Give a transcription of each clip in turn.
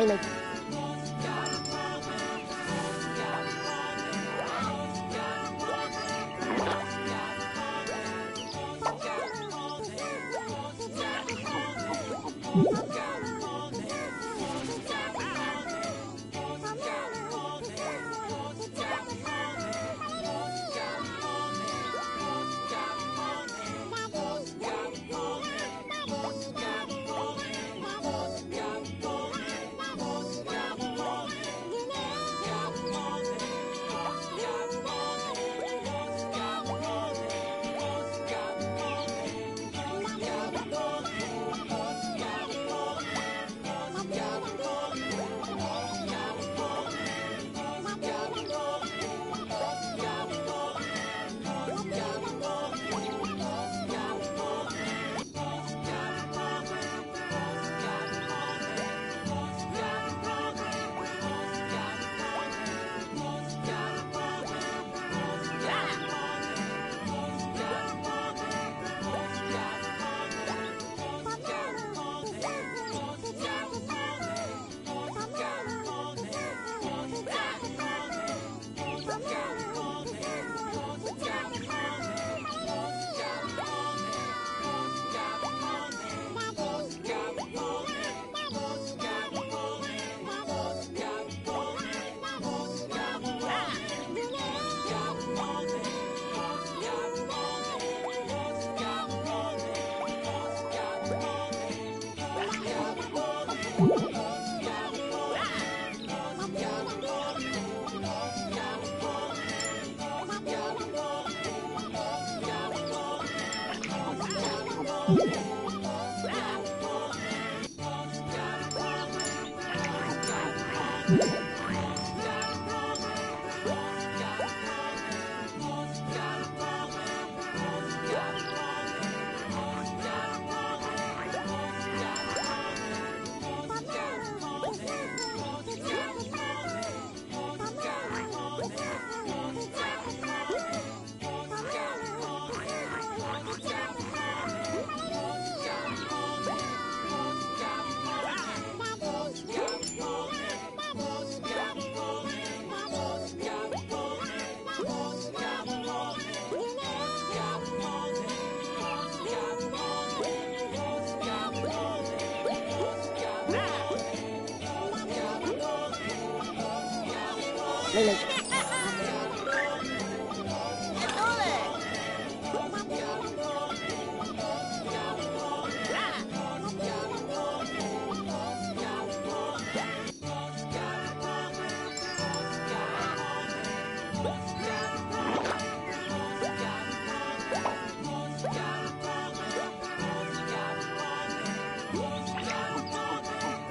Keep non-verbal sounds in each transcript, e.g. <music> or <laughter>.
really. Mm-hmm. <laughs> Yeah. 来来。来。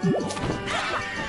来。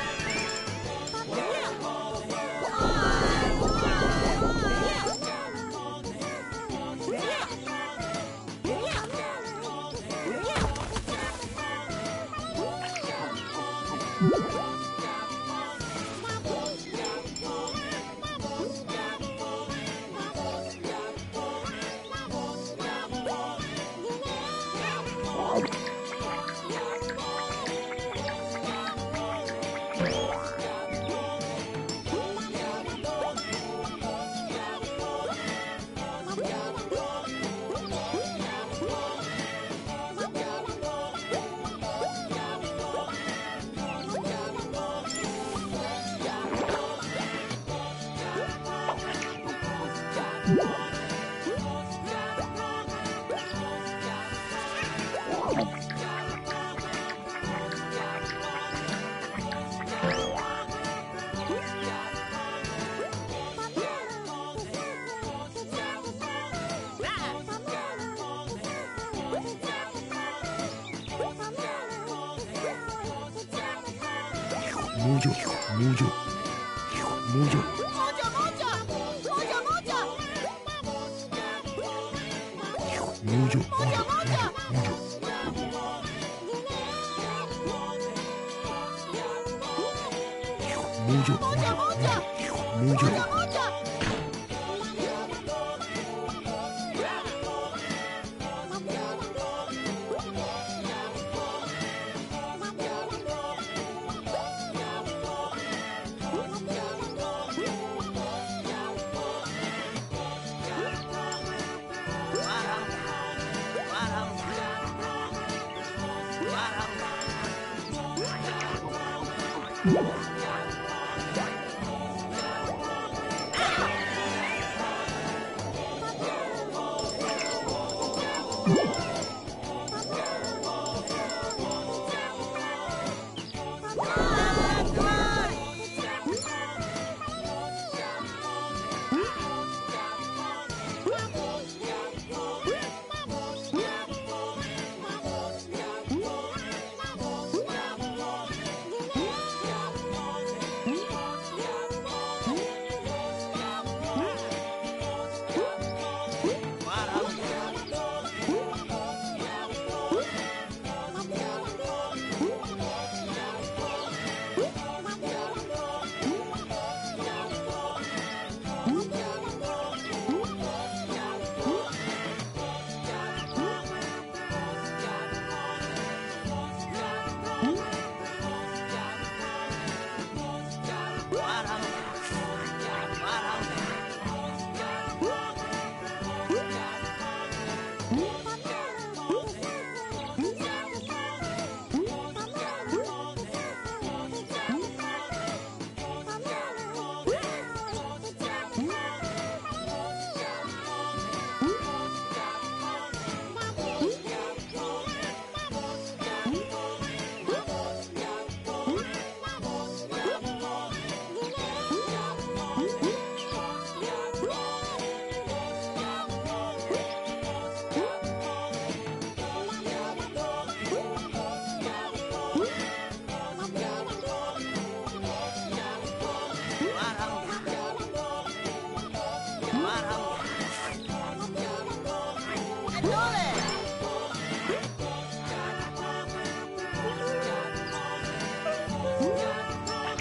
무조 무조 무조 모조 모자 모자 모조 모자 모자 Whoa.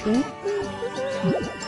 うん。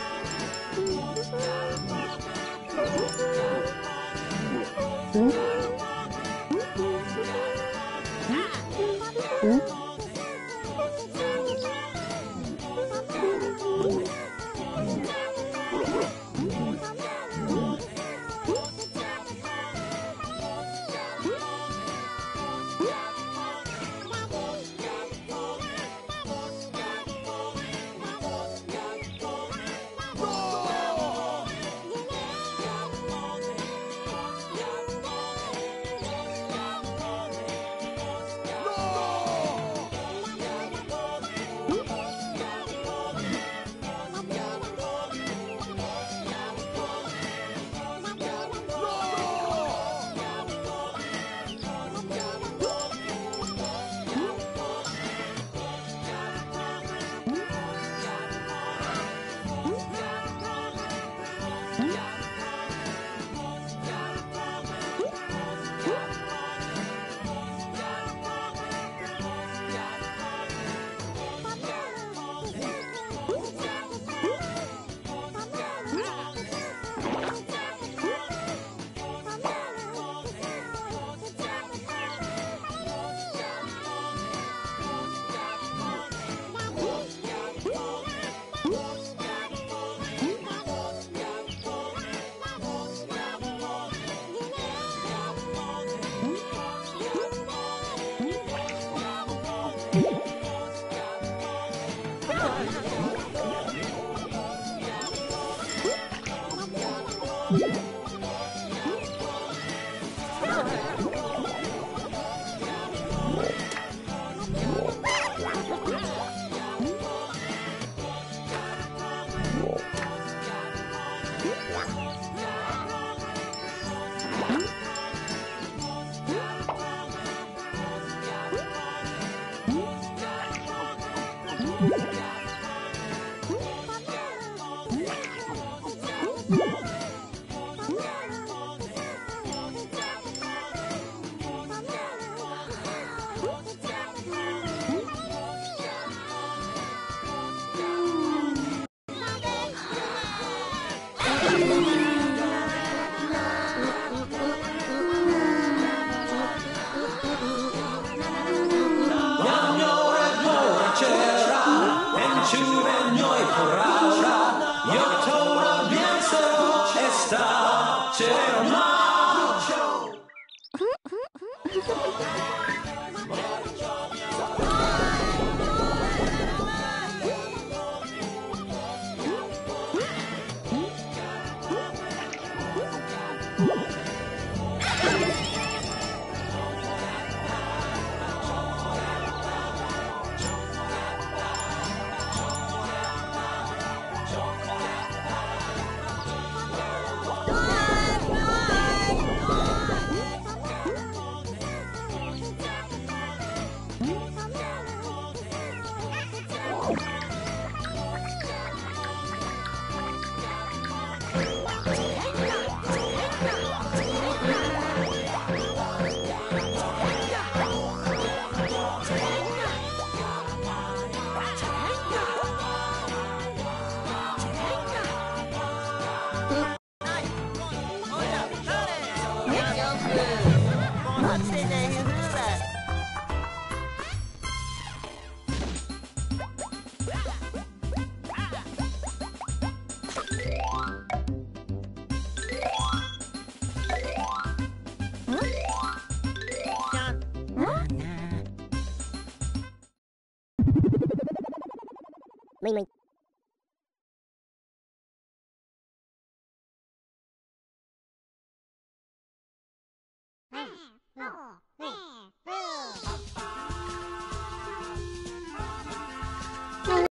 むいむい。